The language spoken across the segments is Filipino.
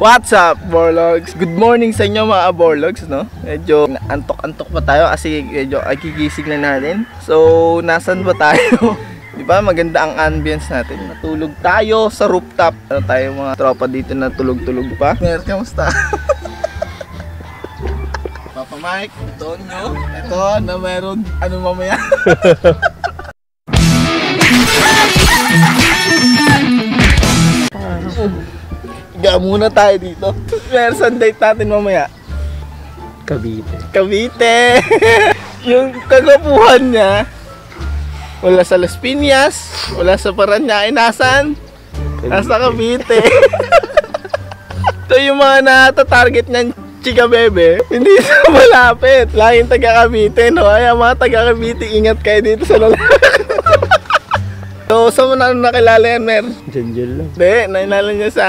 What's up, Borlogs? Good morning sa inyo mga Borlogs, no? Medyo antok-antok pa tayo kasi medyo agigising na natin. So, nasan ba tayo? Di ba? Maganda ang ambience natin. Natulog tayo sa rooftop. Ano tayo mga tropa dito na tulog-tulog pa? Mer, kamusta? Papa Mike, Tonyo. Ito na meron ano mamaya. Higa muna tayo dito. Meron saan date natin mamaya? Cavite. Cavite. yung kagapuhan niya, wala sa Las Piñas, wala sa Paranaque, nasan? Nasa Cavite. Ito yung mga nata-target niyan, chika bebe. Hindi sa malapit. Laging taga Cavite, no? Ay, ang mga taga Cavite, ingat kayo dito sa lalaki. so, saan mo na nakilala yan, Mer? Janjel lang. Hindi, nailala niya sa...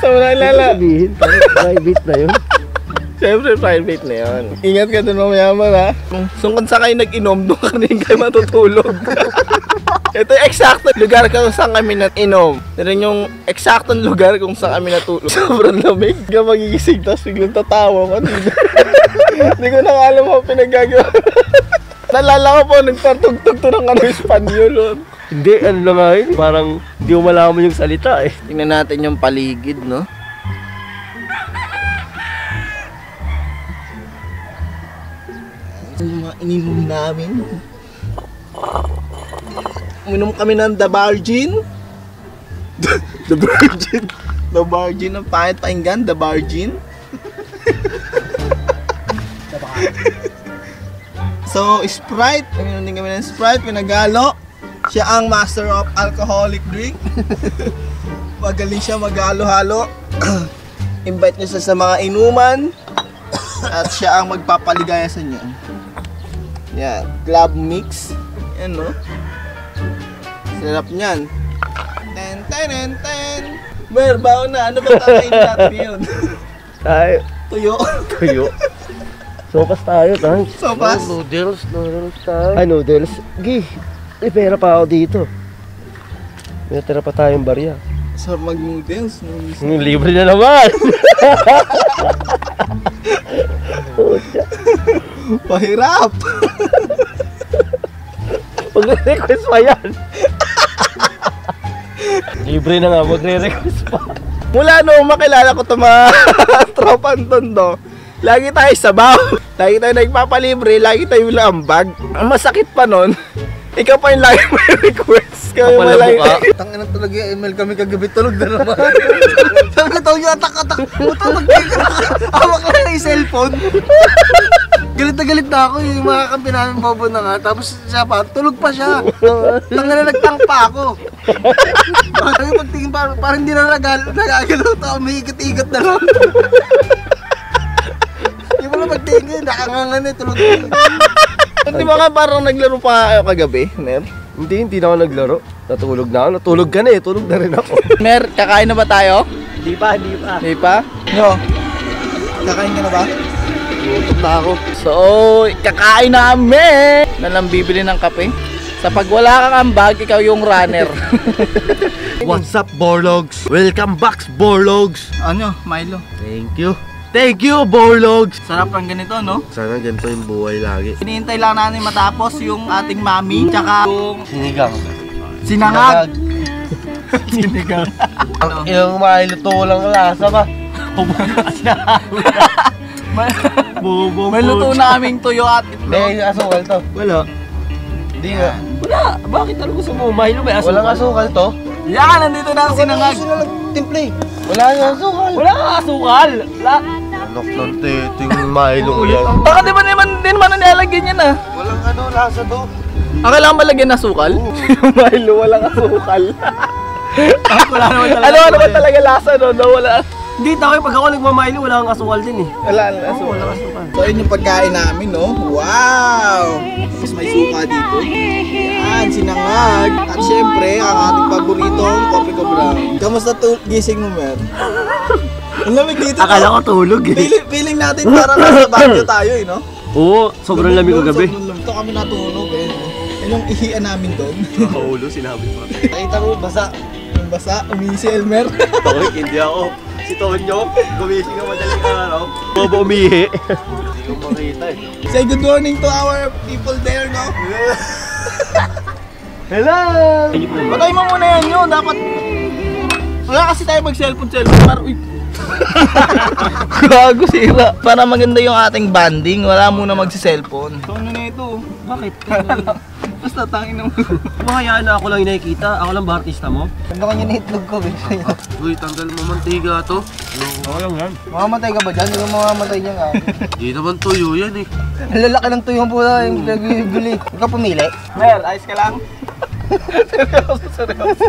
Saan mo nakilala? Sabihin, private na yun. Siyempre, private na yun. Ingat ka dun mamaya man ha. So kung saan kayo nag-inom, doon ka rin kayo matutulog. Ito yung eksakto lugar kung saan kami nag-inom. Ito rin yung eksaktong lugar kung saan kami natulog. Sobrang lamig. Hindi ka magigising, tapos biglang tatawa ka. Hindi ko na alam mo pinagagawa. Nalala ko po, nagtatugtog to ng ano, Espanyol. Hindi, ano lang nga yun. Parang di mo malaman yung salita eh. Tingnan natin yung paligid, no? Yung mga ininom namin. Uminom kami ng The Virgin. The Virgin. The Virgin. Ang pangit pakinggan, The Virgin. so, Sprite. Uminom din kami ng Sprite. Pinagalo. Siya ang master of alcoholic drink. Magaling siya maghalo-halo. Invite niyo siya sa mga inuman. At siya ang magpapaligaya sa inyo. Yan, club mix. Yan no. Sarap niyan. Ten ten ten ten. Mer, baon na. Ano ba kakain natin yun? Tayo, Tuyo. tuyo. Sopas tayo, thanks. Sopas? No, noodles, noodles tayo. Ay, noodles. Gi, may pera pa ako dito. May tira pa tayong barya. Sarap mag-noodles. noodles. Hmm, libre na naman. Pahirap. Magre-request pa yan. libre na nga, magre-request pa. Mula noong makilala ko itong mga tropang tondo, lagi tayo sabaw. Lagi tayo nagpapalibre, lagi tayo lambag. Ang masakit pa nun, ikaw pa yung lagi may request. Yung ang malaki. mukha. Tangin na talaga yung email kami kagabi tulog na naman. Sabi ko tayo atak-atak mo tulog ka. Hawak lang yung cellphone. galit na galit na ako yung mga kampi namin bobo na nga. Tapos siya pa, tulog pa siya. Tangin na nagtang pa ako. Parang pagtingin parang, parang hindi na nagal, nagagalaw to. Umiikot-ikot na lang. Hindi mo na pagtingin, nakangangan na tulog na. Di ba nga parang naglaro pa kayo kagabi, Mer? Hindi, hindi na ako naglaro. Natulog na ako. Natulog ka na eh. Tulog na rin ako. Mer, kakain na ba tayo? Hindi pa, hindi pa. Hindi pa? No. Kakain ka na ba? Tutok na ako. So, kakain na kami! Na lang bibili ng kape. Sa pag wala kang ambag, ikaw yung runner. What's up, Borlogs? Welcome back, Borlogs. ano, Milo? Thank you. Thank you, Borlogs. Sarap ang ganito, no? Sana ganito yung buhay lagi. Hinihintay lang natin matapos yung ating mami, tsaka yung Sinigang. sinangag. Sinigang. Ang yung mailuto lang lasa ba? may, Bubo. may luto na kaming tuyo at itlog. May asukal to. Wala. Hindi nga. Wala. Bakit ano gusto mo? Milo may asukal. Walang asukal to. Yan, nandito na ang sinangag. Sila nagtimple eh. Wala nga asukal. Wala kang asukal. Wala. Anak ng titing Milo ko yan. Baka di ba naman, di naman nilalagyan yan ah. Walang ano lasa to. Ah, kailangan ba lagyan ng sukal? yung Milo, walang asukal. Wala naman talaga. ano, ano ba talaga lasa no? no? Wala. Hindi, takoy pag ako nagmamilo, wala kang asukal din eh. Wala, wala asukal. Wala asukal. So, yun yung pagkain namin, no? Wow! Tapos may suka dito. Yan, sinangag. At syempre, ang ating paboritong kopi ko brown. Kamusta to gising mo, Mer? Ang lamig dito. Akala ko tulog eh. Feeling, feeling natin parang nasa Baguio tayo, eh, no? Oo, sobrang lamig ko gabi. Sobrang lamig. Ito kami natulog, eh. yung ihian namin doon. Paulo, sinabi ko. Nakita ko, basa. Basa, umisi si Elmer. Bakit hindi ako? Si Tonyo, gumising ng madaling araw. Bobo umihi. Hindi ko makita eh. Say good morning to our people there, no? Hello! Patay mo muna yan yun, dapat... Wala kasi tayo mag-cellphone, cellphone, para... Uy! Gago sira. Para maganda yung ating banding, wala muna magsi-cellphone. So ano na ito? Bakit? Basta tangin naman. Mahayaan na ako lang yung nakikita. Ako lang ba artista mo? Ganda kanya na itlog ko. Uy, tanggal mo mantiga to. Ano lang yan? Mamamatay ka ba dyan? Hindi ka mamamatay dyan nga. Di naman tuyo yan eh. Lalaki ng tuyong po na yung pinag-bili. Ikaw pumili. Mer, ayos ka lang? seryoso, seryoso.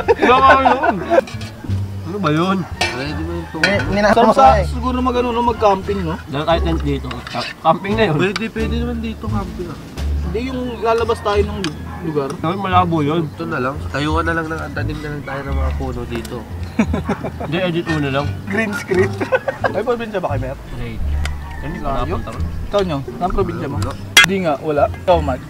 Ano ba yun? Ready mo yung May, may Sarap nakasama sa, eh. siguro mag ano, no, mag-camping, no? Dahil kahit tent dito. Camping na yun. Pwede, pwede naman dito camping ah. Hindi yung lalabas tayo ng lu- lugar. Ay, malabo yun. Ito na lang. Tayuan na lang ng antanim na lang tayo ng mga puno dito. Hindi, edit mo na lang. Green screen. Ay, probinsya ba kayo, Mer? Great. Yan, Layo. napunta ron. Ikaw nyo, saan probinsya mo? Hindi nga, wala. Ikaw, Mike.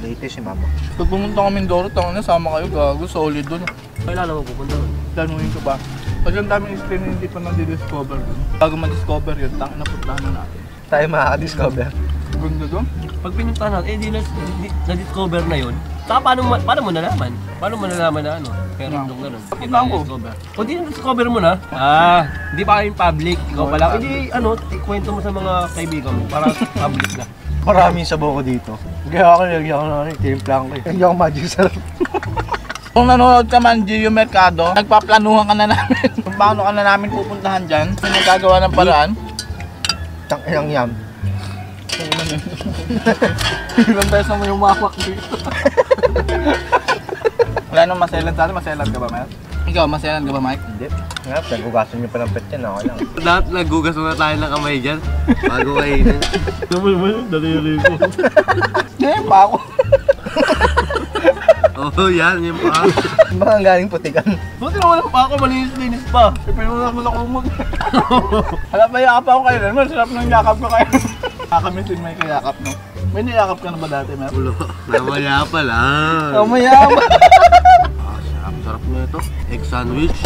Late si mama. Pag pumunta kami Mindoro, tango na, sama kayo, gago, solid dun. Kailan mo pupunta ron? Planuhin ko ba? Pag ang daming explain na hindi pa nadi-discover dun. Bago ma-discover yun, tango na puntahan na natin. Tayo makaka-discover. Ganda dun. Pag pinuntahan natin, eh di na, di- na-discover na yun. Saka paano, mo- paano mo nalaman? Paano mo nalaman na ano? Pero Yeah. nung ganun. Di Papunta ba ko. na-discover? O di na-discover mo na? Ah, hindi pa kayong public. Ikaw Oo, pa lang. public. Hindi, ano, ikwento mo sa mga kaibigan mo para public na. Maraming sabaw ko dito. Kaya ako nilagyan ko na rin. Timplang ko eh. Hindi ako magic sarap. Kung nanonood ka man, Gio Mercado, nagpaplanuhan ka na namin. Kung paano ka na namin pupuntahan dyan, kung nagkagawa ng paraan. Tang inang yam. Ilang beses naman yung makwak dito. Wala nang maselan sa atin, maselan ka ba, Mer? Ikaw, maselan ka ba, Mike? Hindi. Nga, nagugasan niyo pa ng pet yan. Ako lang. Lahat nagugas muna tayo ng kamay dyan. Bago kainin. Naman mo yun, daliri ko. Eh, pa ako. Oo, oh, yan, yung pa. Baka ang galing putikan. Buti naman pa ako, malinis-linis pa. Siyempre mo naman ako umag. Hala, may yakap ako kayo. Ano, sarap ng yakap ko kayo. Nakakamiss din may kayakap, no? May niyakap ka na ba dati, Mer? Ulo, namaya pa lang. Kamaya ba? Ah, sarap, sarap na ito. Egg sandwich.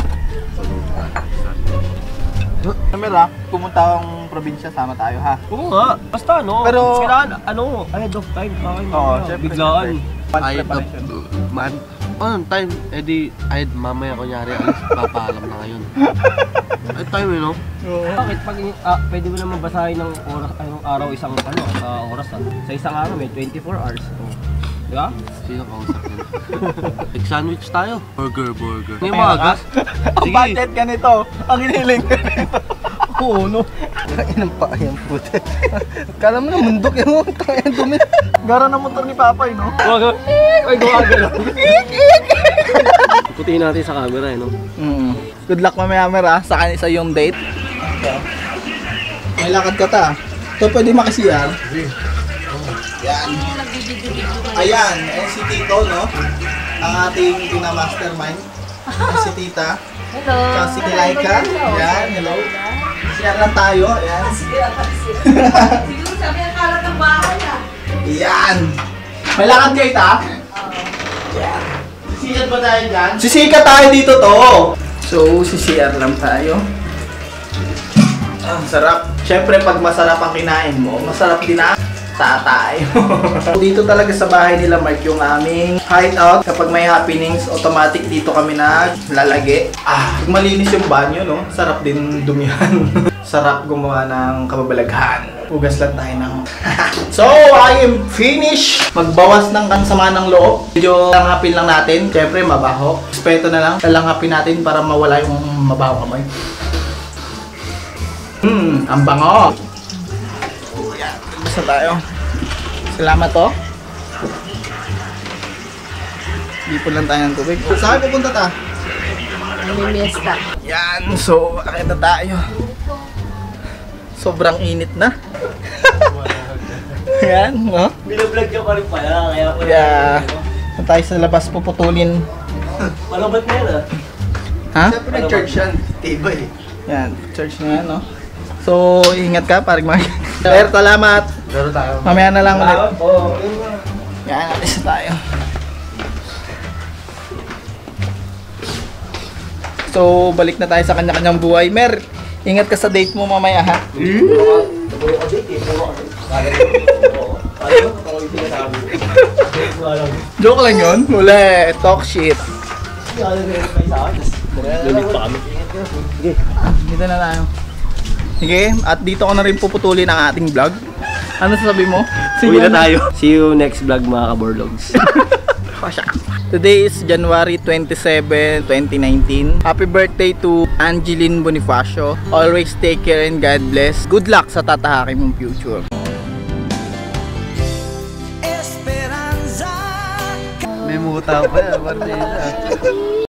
Mer, ha? Pumunta akong probinsya, sama tayo, ha? Oo nga, basta ano, Pero- kailangan, ano, ahead of time, okay, Oo, mga syempre, biglaan. Ahead of. Man, on time, edi, ahead mamaya kunyari, alis, papaalam na ngayon. Ay, time eh, no? Oo. Bakit pag, ah, pwede mo naman basahin ng oras, anong araw isang, ano, sa oras, ah. Sa isang araw, may 24 hours. Oh. Di ba? Sino kausap yun? Egg sandwich tayo. Burger, burger. Ngayon Kaya maaga. Ang budget ka nito, ang hiniling ka nito. Oo, no? Inang pa yung puti. Kala mo na mundok yung tangin dumi. Gara ng motor ni Papay, no? Wag, ay, gawaga lang. Putiin natin sa camera, eh, no? Mm. Good luck mamaya, Mer, ha? Sa, kan- sa yung date. May lakad ka ta. Ito pwede makasiyar. Yan. Ayan, ayan si Tito, no? Ang ating pina-mastermind. Ayan si Tita. Hello. Si Laika. Yan, hello. Share lang tayo. Ayan. Siguro sabi ang kalat ng bahay ah. Yan. May lakad kayo, ta? Yan. Sisikat ba tayo dyan? Sisikat tayo dito to. So, sisiyar lang tayo. Ang sarap. Siyempre, pag masarap ang kinain mo, masarap din ang tatay. dito talaga sa bahay nila Mark yung aming hideout. Kapag may happenings, automatic dito kami naglalagi. Ah, malinis yung banyo, no? Sarap din dumihan. sarap gumawa ng kababalaghan. Hugas lang tayo ng... so, I am finished. Magbawas ng kansama ng loob. Medyo langhapin lang natin. Siyempre, mabaho. Respeto na lang. Langhapin natin para mawala yung mabaho kamay. Hmm, ang bango. Yan, gusto tayo. Salamat to. Dipon lang tayo ng tubig. Saan pupunta ta? Namimiesta. Yan, so akit na tayo. Sobrang init na. Yan, no? Binablog ka pa rin pala, kaya pala. Yeah. Kung tayo sa labas puputulin. Malabat na yan, ah. Ha? Siyempre nag-church yan. Tibay. Yan, church na yan, no? So, ingat ka, parang mag... Sir, salamat. Pero tayo. Mamaya na lang ulit. Oo. Yan, alis tayo. So, balik na tayo sa kanya-kanyang buhay. Mer, Ingat ka sa date mo mamaya ha. Joke lang yun. Muli, talk shit. Lulit pa kami. Dito na tayo. Sige, at dito ko na rin puputulin ang ating vlog. Ano sasabi mo? Uwi na tayo. See you next vlog mga kaborlogs. Today is January 27, 2019. Happy birthday to Angeline Bonifacio. Always take care and God bless. Good luck sa tatahakin mong future. May muta pa.